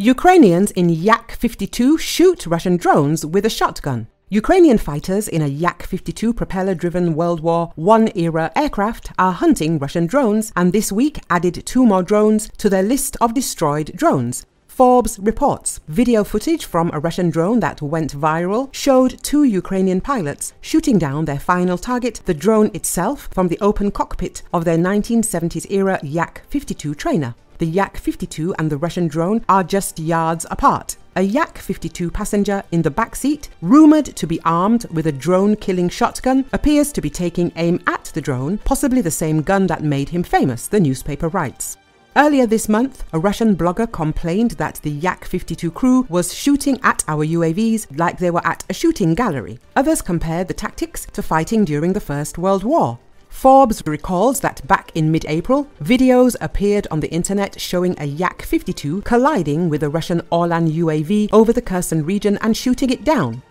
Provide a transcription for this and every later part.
Ukrainians in Yak 52 shoot Russian drones with a shotgun. Ukrainian fighters in a Yak 52 propeller driven World War I era aircraft are hunting Russian drones and this week added two more drones to their list of destroyed drones. Forbes reports video footage from a Russian drone that went viral showed two Ukrainian pilots shooting down their final target, the drone itself, from the open cockpit of their 1970s era Yak 52 trainer the Yak 52 and the Russian drone are just yards apart. A Yak 52 passenger in the back seat, rumored to be armed with a drone killing shotgun, appears to be taking aim at the drone, possibly the same gun that made him famous, the newspaper writes. Earlier this month, a Russian blogger complained that the Yak 52 crew was shooting at our UAVs like they were at a shooting gallery. Others compared the tactics to fighting during the First World War. Forbes recalls that back in mid April, videos appeared on the internet showing a Yak 52 colliding with a Russian Orlan UAV over the Kherson region and shooting it down.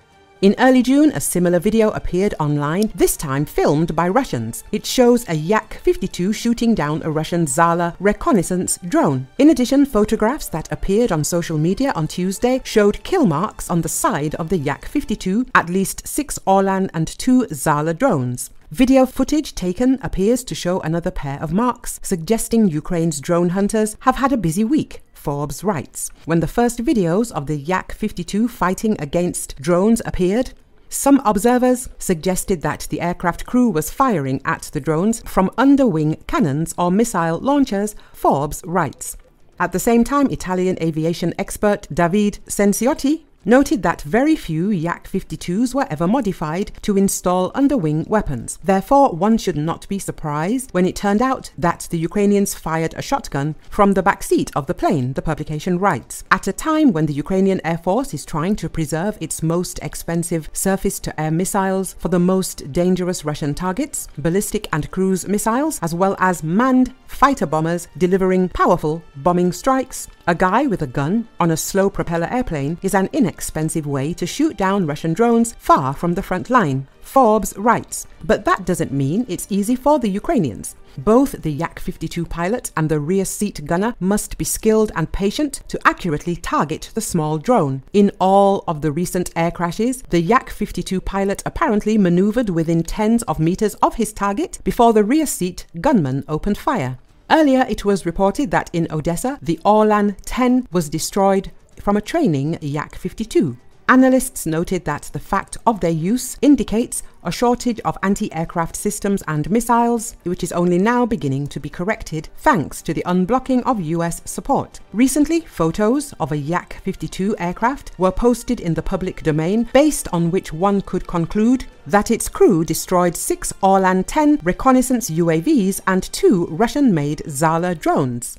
In early June, a similar video appeared online, this time filmed by Russians. It shows a Yak 52 shooting down a Russian Zala reconnaissance drone. In addition, photographs that appeared on social media on Tuesday showed kill marks on the side of the Yak 52, at least six Orlan and two Zala drones. Video footage taken appears to show another pair of marks, suggesting Ukraine's drone hunters have had a busy week. Forbes writes. When the first videos of the Yak 52 fighting against drones appeared, some observers suggested that the aircraft crew was firing at the drones from underwing cannons or missile launchers, Forbes writes. At the same time, Italian aviation expert David Cenciotti noted that very few Yak 52s were ever modified to install underwing weapons. Therefore, one should not be surprised when it turned out that the Ukrainians fired a shotgun from the back seat of the plane, the publication writes. At a time when the Ukrainian Air Force is trying to preserve its most expensive surface to air missiles for the most dangerous Russian targets, ballistic and cruise missiles, as well as manned fighter bombers delivering powerful bombing strikes, a guy with a gun on a slow propeller airplane is an inexpensive way to shoot down Russian drones far from the front line. Forbes writes, but that doesn't mean it's easy for the Ukrainians. Both the Yak 52 pilot and the rear seat gunner must be skilled and patient to accurately target the small drone. In all of the recent air crashes, the Yak 52 pilot apparently maneuvered within tens of meters of his target before the rear seat gunman opened fire. Earlier, it was reported that in Odessa, the Orlan 10 was destroyed from a training Yak 52. Analysts noted that the fact of their use indicates a shortage of anti-aircraft systems and missiles, which is only now beginning to be corrected thanks to the unblocking of US support. Recently, photos of a Yak-52 aircraft were posted in the public domain, based on which one could conclude that its crew destroyed six Orlan 10 reconnaissance UAVs and two Russian-made Zala drones.